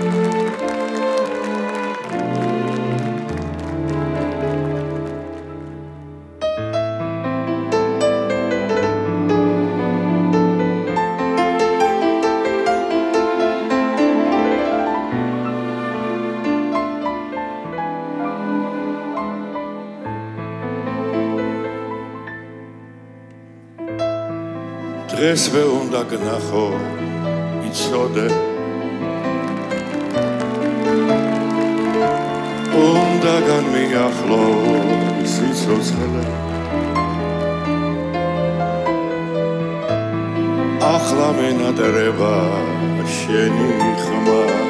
Tres ve onda gnacho i code უნდა განმიახლო სიცოცხლე ახლა მენატრება შენი ხმა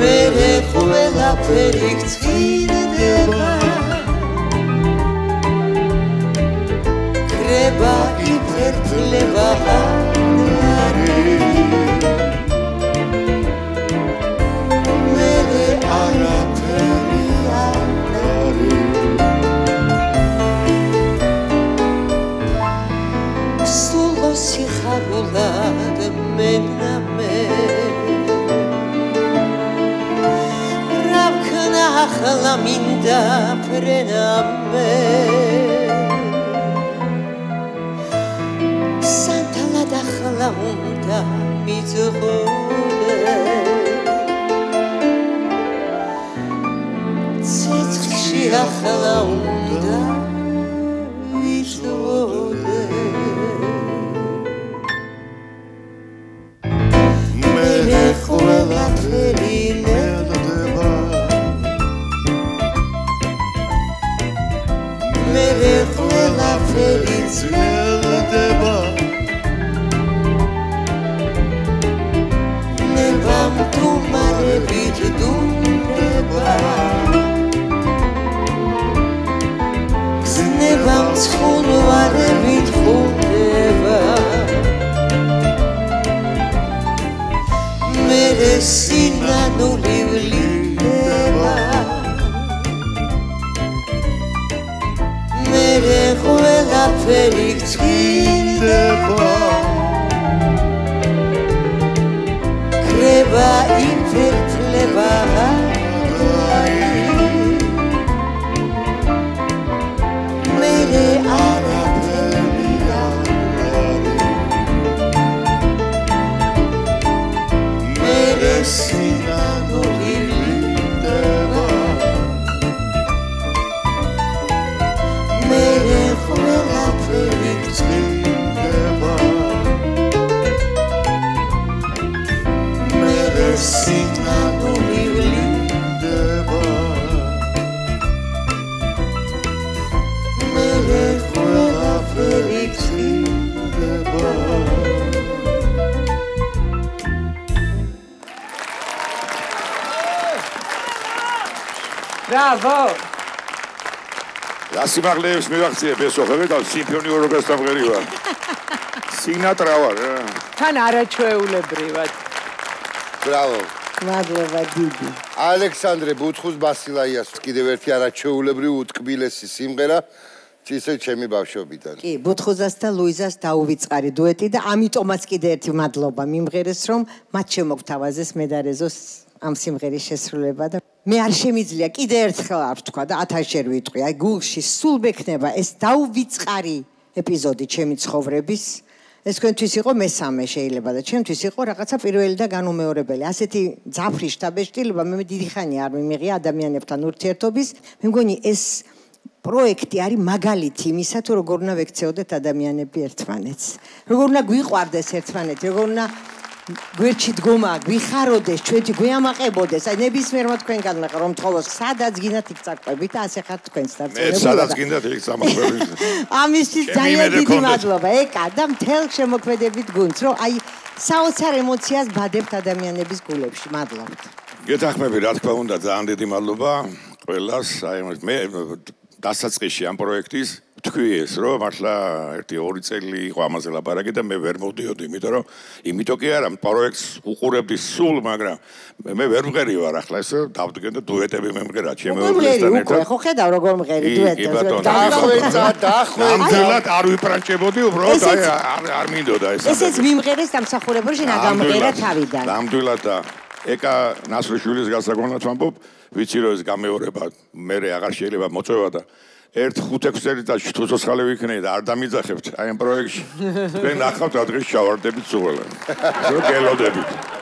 მე ყველაფერი გწირდება ახლა მინდა ფრენამე. სანთალა დახლა უნდა მიძღოლე ცეცხლში ახლა უნდა ყველაფერი ძნელდება ყველაფერი გწირდება კრება ინფერტლება ბრავო რა სიმაღლეებს მივახციებ ეს ოხები და სიმფონიურ ორკესტრს ამღერი ვარ სინატრა ვარ თან არაჩვეულებრივად ბრავო მადლობა დიდი. ალექსანდრე ბუთხუს ბასილაიას კიდევ ერთი არაჩვეულებრივი უტკბილესი სიმღერა ისე ჩემი ბავშვობიდან. კი, ბუთხუზას და ლუიზას დაუვიწყარი დუეტი და ამიტომაც კიდე ერთი მადლობა მიმღერეს რომ მათ შემოგთავაზეს მედარეზოს ამ სიმღერის შესრულება და მე არ შემიძლია კიდე ერთხელ არ ვთქვა და ათაშერ ვიტყვი. აი გულში სულ მექნება ეს დაუვიწყარი ეპიზოდი ჩემი ცხოვრების ეს თქვენთვის იყო მესამე შეიძლება და ჩემთვის იყო რაღაცა პირველი და განუმეორებელი. ასეთი ძაფრი შტაბეშტილება მე დიდი ხანი არ მიმიღია ადამიანებთან ურთიერთობის. მე მგონი ეს პროექტი არის მაგალითი იმისა, თუ როგორ უნდა ვექცეოდეთ ადამიანები ერთმანეთს. როგორ უნდა გვიყვარდეს ერთმანეთი, როგორ უნდა გვერდში დგომა, გვიხაროდეს, ჩვენი გვეამაყებოდეს. აი ნებისმიერმა თქვენგან მეხა რომ თხოვოს, სადაც გინდათ იქ წაყვებით, ასე ხარ თქვენს დარწმუნებული. მე სადაც გინდათ იქ წამოყვებით. ამისთვის ძალიან დიდი მადლობა. ეკა და მთელ შემოქმედებით გუნდს, რომ აი საოცარ ემოციას ბადებთ ადამიანების გულებში. მადლობთ. გეთახმები, რა თქმა უნდა, ძალიან დიდი მადლობა ყველას. აი მე დასაწყისში ამ პროექტის თქვი ეს რომ მართლა 1-2 წელი იყო ამაზე ლაპარაკი და მე ვერ მოვდიოდი, იმიტომ რომ იმიტომ კი არა, პროექტს უყურებდი სულ, მაგრამ მე ვერ მღერი ვარ ახლა ეს დავდგენ და დუეტები მე მღერა ჩემი ორკესტრთან ერთად. ხო, ხო, როგორ მღერი დუეტები. დახვეწა, დახვეწა. ნამდვილად არ ვიპრანჭებოდი, უბრალოდ აი არ არ მინდოდა ეს. ესეც მიმღერეს დამსახურებაში ნაგამღერა თავიდან. ნამდვილად და ეკა ნასრიშვილის გასაგონად ვამბობ, ვიცი რომ ეს გამეორება მე აღარ შეიძლება მოწევა და ერთ 5-6 წელიწადში თუ ცოცხალი ვიქნები და არ დამიძახებთ აი ამ პროექტში. თქვენ ახავთ რა დღეს ჩავარდებით სულ. ეს რო გელოდებით.